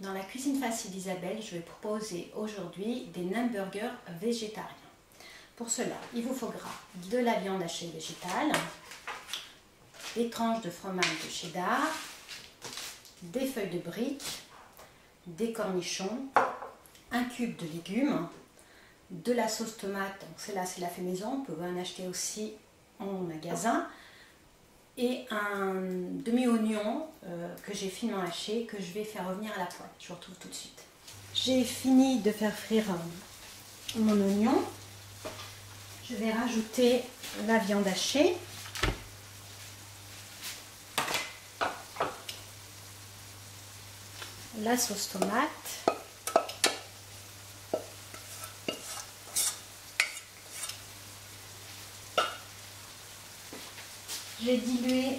Dans la cuisine facile d'Isabelle, je vais proposer aujourd'hui des burgers végétariens. Pour cela, il vous faudra de la viande hachée végétale, des tranches de fromage de cheddar, des feuilles de briques, des cornichons, un cube de légumes, de la sauce tomate, celle-là c'est la fait maison, on peut en acheter aussi en magasin, et un demi-oignon que j'ai finement haché, que je vais faire revenir à la poêle. Je vous retrouve tout de suite. J'ai fini de faire frire euh, mon oignon. Je vais rajouter la viande hachée. La sauce tomate. J'ai dilué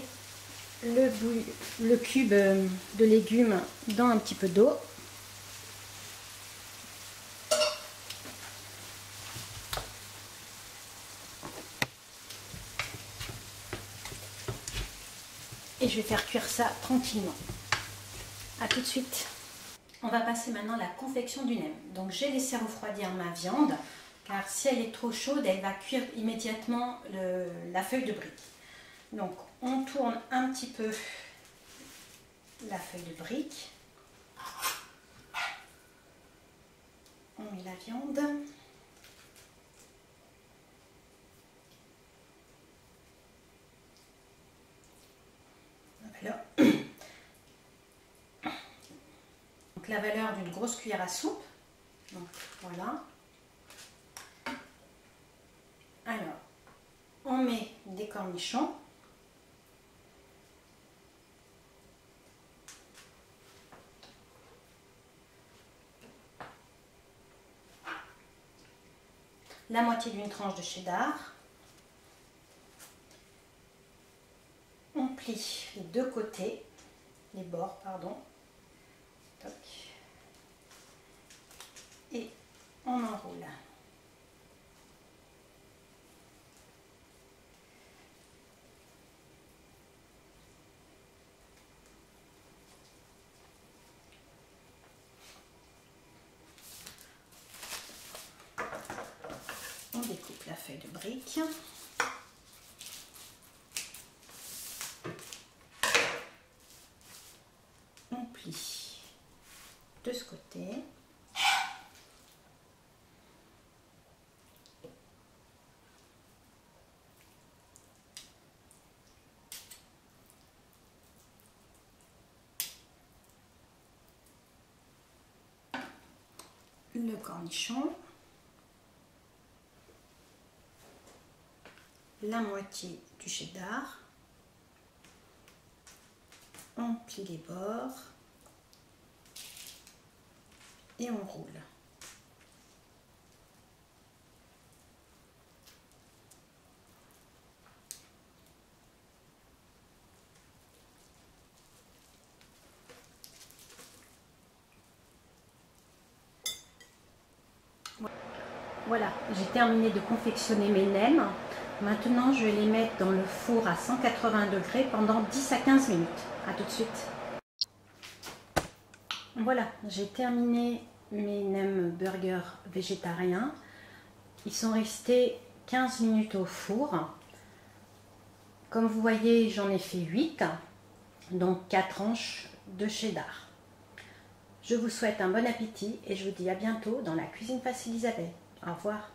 le, cube de légumes dans un petit peu d'eau. Et je vais faire cuire ça tranquillement. A tout de suite. On va passer maintenant à la confection du nem. Donc j'ai laissé refroidir ma viande, car si elle est trop chaude, elle va cuire immédiatement la feuille de brique. Donc on tourne un petit peu la feuille de brique. On met la viande. Alors, donc la valeur d'une grosse cuillère à soupe. Donc voilà. Alors, on met des cornichons. La moitié d'une tranche de cheddar. On plie les deux côtés, les bords, pardon. Et on enroule. La feuille de brique. On plie de ce côté. le cornichon. La moitié du cheddar. On plie les bords et on roule. Voilà, j'ai terminé de confectionner mes nems. Maintenant, je vais les mettre dans le four à 180 degrés pendant 10 à 15 minutes. A tout de suite. Voilà, j'ai terminé mes nems burgers végétariens. Ils sont restés 15 minutes au four. Comme vous voyez, j'en ai fait 8, donc 4 tranches de cheddar. Je vous souhaite un bon appétit et je vous dis à bientôt dans la cuisine facile Isabelle. Au revoir.